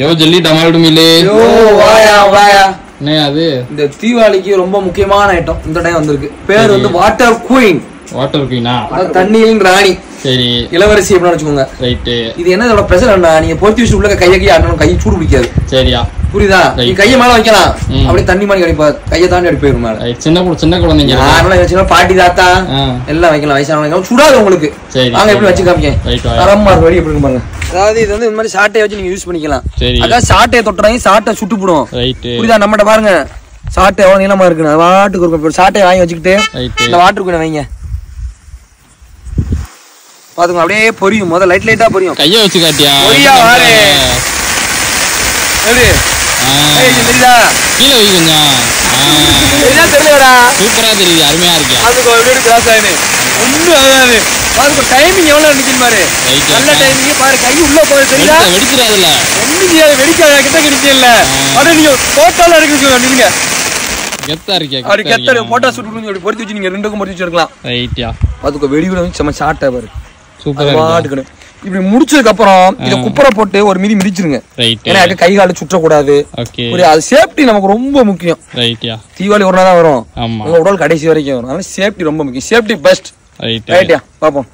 யோ ஜல்லி டமால்டு மில்லு ஐயோ வாயா வாயா. என்ன அது? இந்த தீபாவளிக்கு ரொம்ப முக்கியமான ஐட்டம் இந்த டைம் வந்திருக்கு. பேர் வந்து வாட்டர் குயின் வாட்டர் குயினா தண்ணியின் ராணி. சரி. இளவரசி அப்படின்னு வச்சுக்கோங்க. ரைட்டு இது என்ன இதோட பிரச்சனை என்ன நீங்க பொறுத்தி வச்சு உள்ள கையை கையை ஆடணும் கை சூடு பிடிக்காது. சரியா? புரியுதா? நீ. கையை மேல வைக்கலாம். அப்படியே தண்ணி மாதிரி கிடைப்பா. கையை தாண்டி அடி போயிரும் மேல. சின்ன சின்ன குழந்தைங்க? யாரெல்லாம் வச்சுக்கலாம் பாட்டி தாத்தா. எல்லாம் வைக்கலாம். வயசானவங்க வைக்கலாம். சுடாது உங்களுக்கு. சரி, வாங்க எப்படி. வச்சு காமிக்க. தரமா எப்படி இருக்கு பாருங்க. அதாவது இது வந்து இந்த மாதிரி சாட்டையை வச்சு நீங்க யூஸ் பண்ணிக்கலாம். சரி. அதாவது சாட்டையை தொட்டுறாங்க சாட்டை சுட்டு போடும். ரைட்டு புரியுதா? நம்மகிட்ட பாருங்க. சாட்டை எவ்வளவு நீளமா இருக்குன்னு. அது வாட்டுக்கு இப்ப சாட்டையை வாங்கி வச்சுக்கிட்டு ரைட்டு இந்த வாட்டர் குயினை வைங்க. பாத்துங்க அப்படியே பொரியும். முதல்ல லைட் லைட்டா பொரியும். கைய வச்சு காட்டியா? பொரியா வாரு. எப்படி தெரியுதா? கீழே வை கொஞ்சம். ஆ. தெரியுதா தெரியலடா சூப்பரா தெரியுது. அருமையா இருக்கா. அதுக்கு எப்படி கிராஸ் ஆயினு ஆகாது. பாருங்க டைமிங் எவ்வளவு நிக்குது பாரு. நல்ல டைமிங் பாரு கை உள்ள போகுது தெரியுதா? வெடிச்சிடாதுல ஒண்ணும் செய்யாது வெடிக்காத கிட்ட கிடைக்கல அட நீங்க போட்டோல இருக்கு நீங்க. கெத்தா இருக்கியா அப்படி கெத்தல போட்டோ ஷூட் பண்ணி அப்படி பொறுத்து வச்சு நீங்க ரெண்டுக்கும் பொறுத்து வச்சிருக்கலாம். ரைட்யா அதுக்கு வெடி கூட வந்து செம்ம பாரு. சூப்பரா இருக்கா பாட்டுக்கணும் இப்படி முடிச்சதுக்கு அப்புறம் இத குப்பரை போட்டு ஒரு மிதி மிதிச்சிருங்க. ஏன்னா கை கால புரியுது? அது சேஃப்டி நமக்கு ரொம்ப முக்கியம். தீபாவளி ஒரு நாள் தான் வரும். உடல் கடைசி வரைக்கும் வரும். அதனால சேஃப்டி ரொம்ப முக்கியம். Safety best Ahí te Ahí ya, vamos.